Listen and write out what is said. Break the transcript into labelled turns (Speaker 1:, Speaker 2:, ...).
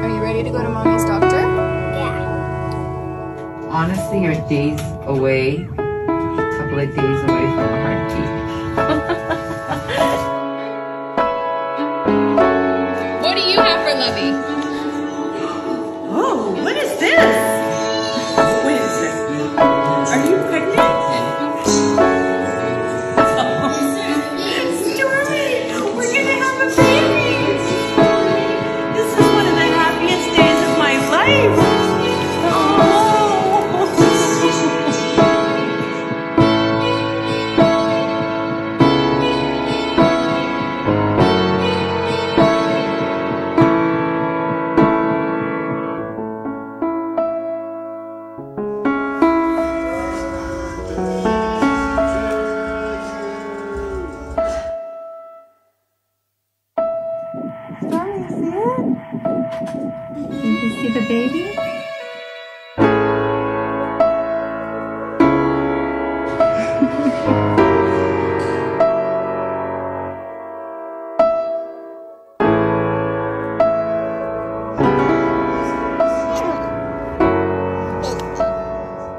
Speaker 1: Are you ready to go to mommy's doctor? Yeah. Honestly, you're days away, a couple of days away from a heartbeat.
Speaker 2: what do you have for Lovey?
Speaker 3: Oh, what is this?
Speaker 1: Did you see the baby?